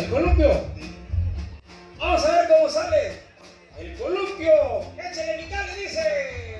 El columpio. Vamos a ver cómo sale. El columpio. Échale mi cable, dice.